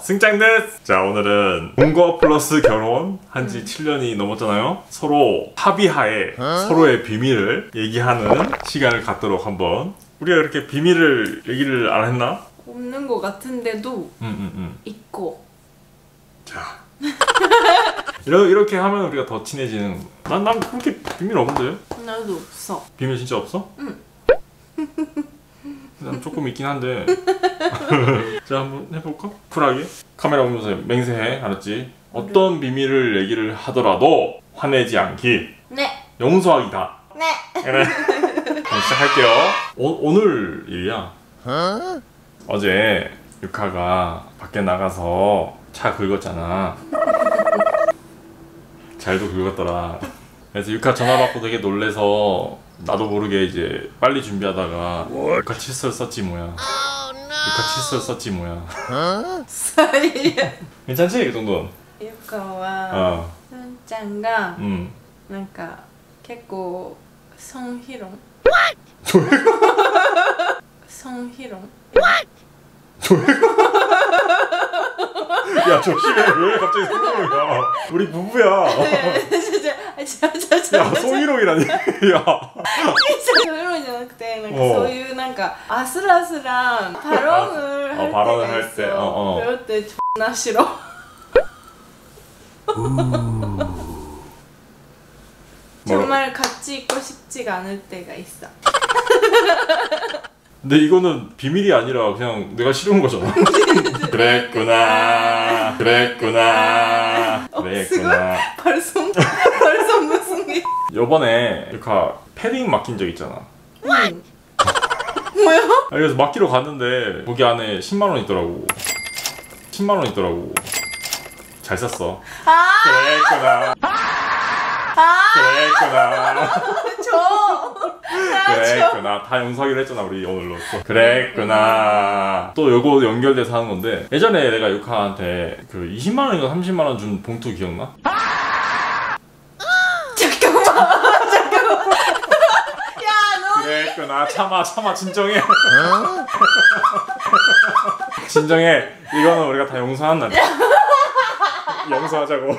승장됐자 오늘은 동거 플러스 결혼 한지 7년이 넘었잖아요? 서로 합의하에 어? 서로의 비밀을 얘기하는 시간을 갖도록 한번. 우리가 이렇게 비밀을 얘기를 안 했나? 없는 것 같은데도 응응응 있고 자 이러, 이렇게 하면 우리가 더 친해지는 난, 난 그렇게 비밀 없는데 나도 없어 비밀 진짜 없어? 응. 난 조금 있긴 한데. 자 한번 해볼까? 쿨하게 카메라 보면서 맹세해, 알았지? 어떤 비밀을 얘기를 하더라도 화내지 않기, 네 용서하기다. 네 그래. 시작할게요. 오, 오늘 일이야. 어 어제 유카가 밖에 나가서 차 긁었잖아. 잘도 긁었더라. 그래서 유카 전화 받고 되게 놀래서 나도 모르게 이제 빨리 준비하다가 유카 칫솔 썼지 뭐야. Oh, 유카 칫솔 썼지 뭐야. 괜찮지 이 정도? 유카와 순짱가 응. 뭔가 結構 성희롱. 뭐야? 성희롱. 야 조심해 왜 갑자기 성희롱이야? 우리 부부야. 違う違う違う違う違う違う 야 송희롱이라니. 야. そういうのじゃなくてなんかおうそういうなんかアスラスラバロン 어, 발언을 할 때, 어, 어. 그럴 때 존나 싫어 정말 같이 있고 싶지가 않을 때가 있어 근데 이거는 비밀이 아니라 그냥 내가 싫은 거잖아. 그랬구나. 그랬구나. 그랬구나. 벌써 벌써 무슨 게 요번에 유카 패딩 맡긴 적 있잖아. 응. 뭐야? 아, 그래서 맡기러 갔는데 거기 안에 10만 원 있더라고. 10만 원 있더라고. 잘 썼어. 아! 그랬구나. 아! 그랬구나. 줘! 그랬구나. 다 용서하기로 했잖아 우리 오늘로. 또. 그랬구나. 또 요거 연결돼서 하는 건데 예전에 내가 유카한테 그 20만 원인가 30만 원 준 봉투 기억나? 그랬구나. 참아 참아 진정해. 진정해. 이거는 우리가 다 용서한 날이야. 용서하자고.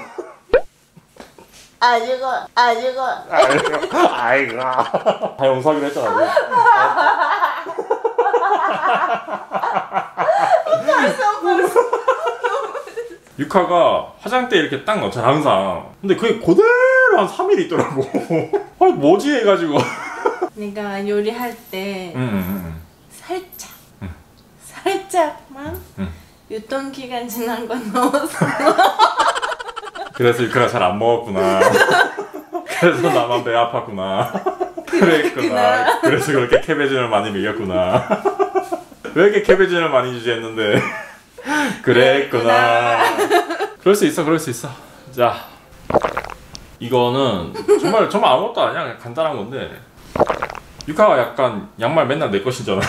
아직은 아직은 아이고, 아이고. 다 용서하기로 했잖아. 우리. 유카가 화장대 이렇게 딱 넣잖아 항상. 근데 그게 그대로 한 3일 있더라고. 아니 뭐지 해가지고. 내가 요리할 때 응, 응, 살짝 살짝만 응. 유통기간 지난 거 넣었어 그래서 유카가 잘 안 먹었구나. 그래서 나만 배 아팠구나. 그랬구나. 그래서 그렇게 캐베진을 많이 먹였구나. 왜 이렇게 캐베진을 많이 주지 했는데. 그랬구나. 그럴 수 있어, 그럴 수 있어. 자, 이거는 정말 정말 아무것도 아니야. 그냥 간단한 건데. 유카가 약간 양말 맨날 내 것이잖아.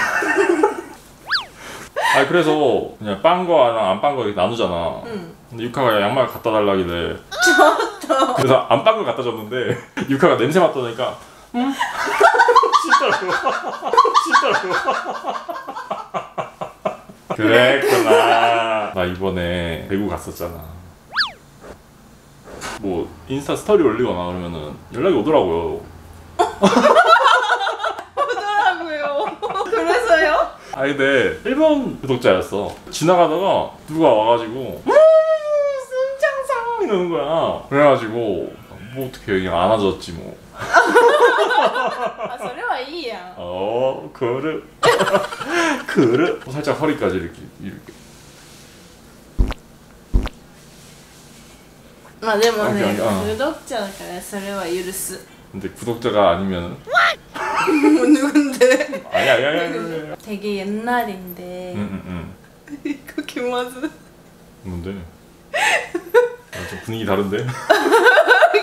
아 그래서 그냥 빤 거랑 안 빤거 이렇게 나누잖아. 응. 근데 유카가 양말 갖다 달라길래 그래서 안 빤 걸 갖다 줬는데 유카가 냄새 맡더니까 음? 싫더라고 싫더라고 그랬구나 나 이번에 대구 갔었잖아 뭐 인스타 스토리 올리거나 그러면은 연락이 오더라고요 그래서요? 아 근데 일본 구독자였어 지나가다가 누가 와가지고 음, 순창상 이러는 거야 그래가지고 뭐 어떻게 그냥 안아줬지 뭐 あそれはいいやん 어, 그래. 그래. 살짝 허리까지 이렇게 이렇게. まあでもねオッケーオッケーうんブドクチャだからそれは許す 근데 구독자가 아니면 もう脱ぐんで 아니야, 아니야, 아니야, 아니야. 되게 옛날인데 응, 응, 이거 개맞아 응. 뭔데? 아, 좀 분위기 다른데?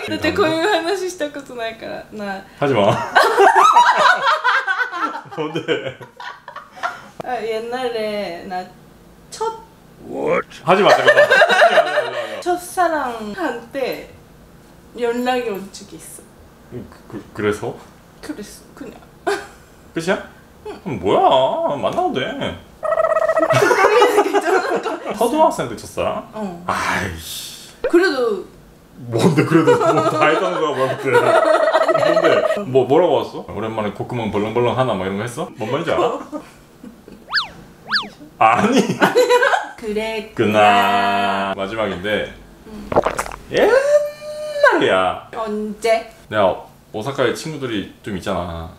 だってこういう話したことないからな 하지 마. 뭔데? 아, 옛날에 나 하지 마 잠깐만. 하지 마, 하지 마, 하지 마. 첫사랑한테 연락이 온 적이 있어. 그, 그, 그래서 그랬어. 그냥. 끝이야? 그럼 뭐야 만나도 돼. 초등학생 때 첫사랑? 어. 아이씨. 그래도 뭔데 그래도 뭐다 했다는 거야 뭐 그때. 뭔데? 뭐 뭐라고 왔어? 오랜만에 콧구멍 벌렁벌렁 하나 막 이런 거 했어? 뭔 말인지 알아? 아니. 그래. 그나 마지막인데 옛날이야. 언제? 내가 오사카에 친구들이 좀 있잖아.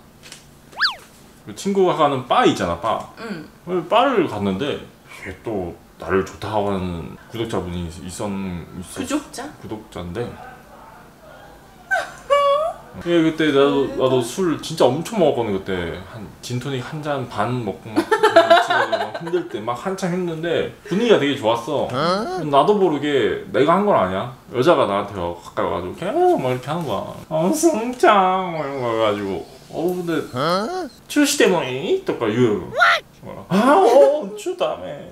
그 친구가 가는 바 있잖아 바. 응. 그 바를 갔는데 걔또 나를 좋다고 하는 구독자분이 있- 있었 있었 구독자? 구독자인데. 예 그때 나도 나도 술 진짜 엄청 먹었거든 그때 한 진토닉 한 잔 반 먹고 막 힘들 때 막 한참 힘든데 분위기가 되게 좋았어. 나도 모르게 내가 한 건 아니야. 여자가 나한테 와- 가까이 와가지고 계속 막 이렇게 하는 거야. 어 승장 막 이런 거 해가지고 어 근데 출시 때문에 또か言う 아어 주다메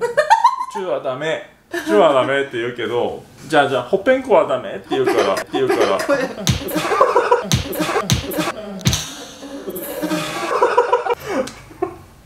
주하다메 주하다메 って言うけどじゃあじゃあほっぺんこはダメって言うからって言うから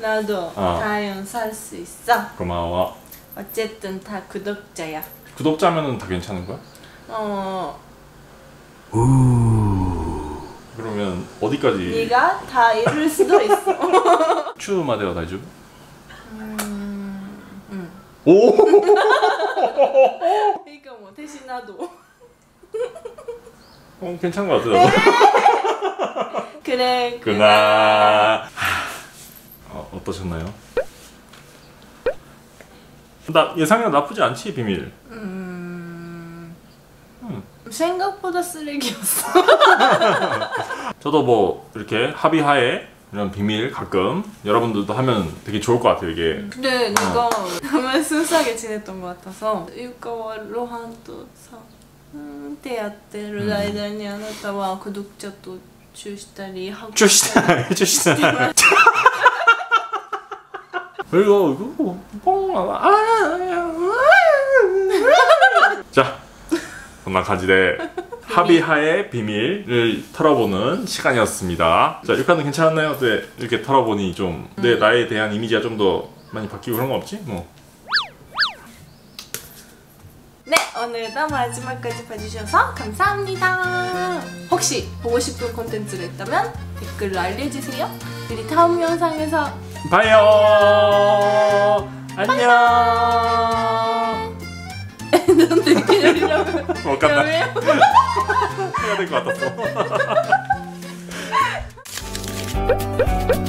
나도 어. 다 연습할 수 있어. 고마워 어쨌든 다 구독자야. 구독자면은 다 괜찮은 거야? 어, 그러면 어디까지 네가 다 이룰 수도 있어. 추마데와 다이죠? 음, 응. 오 그러니까 뭐 대신 나도. 어, 괜찮은 것 같아 그래. 그나 어, 어떠셨나요? 나 예상이랑 나쁘지 않지 비밀 음, 음. 생각보다 쓰레기였어. 저도 뭐 이렇게 합의하에 이런 비밀 가끔 여러분들도 하면 되게 좋을 것 같아요 이게 근데 내가 정말 순수하게 지냈던 것 같아서 유카와 로한도 사 음, 手やってる間にあなたは구독자とチューしたりハグ 주시다 주시다 이거 뭐, 이거 뽕아 아, 아. 자 엄마 가지대 합의하에 비밀을 털어보는 시간이었습니다 자 6화는 괜찮았나요? 네, 이렇게 털어보니 좀내 음. 나에 대한 이미지가 좀 더 많이 바뀌고 그런 거 없지? 뭐 네, 오늘도 마지막까지 봐주셔서 감사합니다. 혹시 보고 싶은 콘텐츠가 있다면 댓글로 알려주세요. 우리 다음 영상에서 봐요. 안녕. 넌 되게 열려. 못 갔나? 예. 해야 될 것 같았어.